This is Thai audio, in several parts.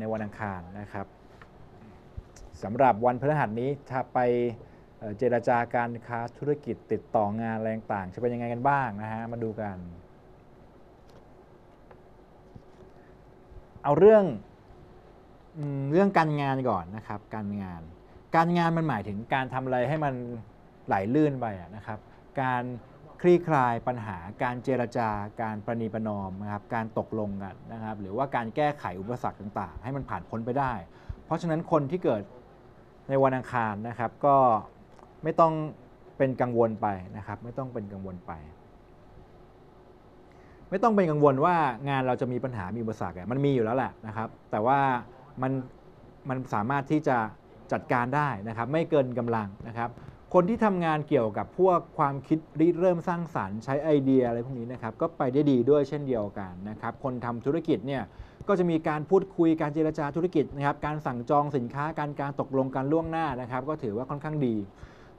ในวันอังคารนะครับสำหรับวันพฤหัสนี้ถ้าไปเจรจาการค้าธุรกิจติดต่องานอะไรต่างจะเป็นยังไงกันบ้างนะฮะมาดูกัน เอาเรื่องเรื่องการงานก่อนนะครับ การงาน การงานมันหมายถึงการทำอะไรให้มันไหลลื่นไปนะครับ การ คลี่คลายปัญหาการเจรจาการประนีประนอมนะครับการตกลงกันนะครับหรือว่าการแก้ไขอุปสรรคต่างๆ ให้มันผ่านพ้นไปได้ เพราะฉะนั้นคนที่เกิดในวันอังคารนะครับก็ไม่ต้องเป็นกังวลไปนะครับ ไม่ต้องเป็นกังวลไป ไม่ต้องเป็นกังวลว่างานเราจะมีปัญหามีอุปสรรคมันมีอยู่แล้วแหละนะครับ แต่ว่ามันมันสามารถที่จะจัดการได้นะครับ ไม่เกินกำลังนะครับ คนที่ทำงานเกี่ยวกับพวกความคิดริเริ่มสร้างสารรค์ใช้ไอเดียอะไรพวกนี้นะครับก็ไปได้ดีด้วยเช่นเดียวกันนะครับคนทำธุรกิจเนี่ยก็จะมีการพูดคุยการเจรจาธุรกิจนะครับการสั่งจองสินค้าการการตกลงกันล่วงหน้านะครับ ก็ถือว่าค่อนข้างดี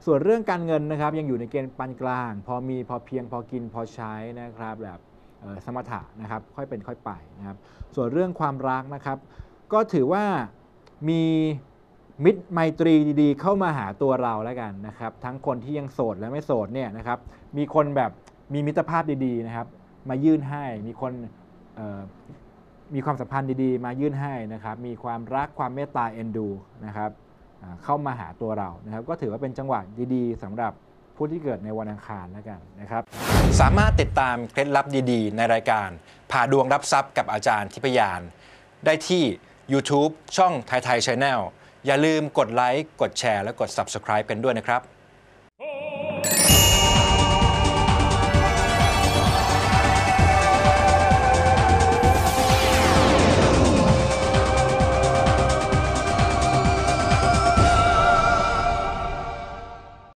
ส่วนเรื่องการเงินนะครับ ยังอยู่ในเกณฑ์ปานกลาง พอมีพอเพียงพอกินพอใช้นะครับแบบสมถะนะครับค่อยเป็นค่อยไปนะครับส่วนเรื่องความรักนะครับ ก็ถือว่ามี มิตรไมตรีดีๆ เข้ามาหาตัวเราแล้วกันนะครับ ทั้งคนที่ยังโสดและไม่โสดเนี่ยนะครับมีคนแบบมีมิตรภาพดีๆนะครับ มายื่นให้มีคนมีความสัมพันธ์ดีๆ มายื่นให้นะครับ มีความรักความเมตตาเอ็นดูนะครับเข้ามาหาตัวเรานะครับ ก็ถือว่าเป็นจังหวะดีๆสำหรับผู้ที่เกิดในวันอังคารแล้วกันนะครับ สามารถติดตามเคล็ดลับดีๆ ในรายการผ่าดวงรับทรัพย์กับอาจารย์ทิพยาน ได้ที่ YouTube ช่องไทยไทยชาแนล อย่าลืมกดไลค์กดแชร์และกด Subscribe กันด้วยนะครับ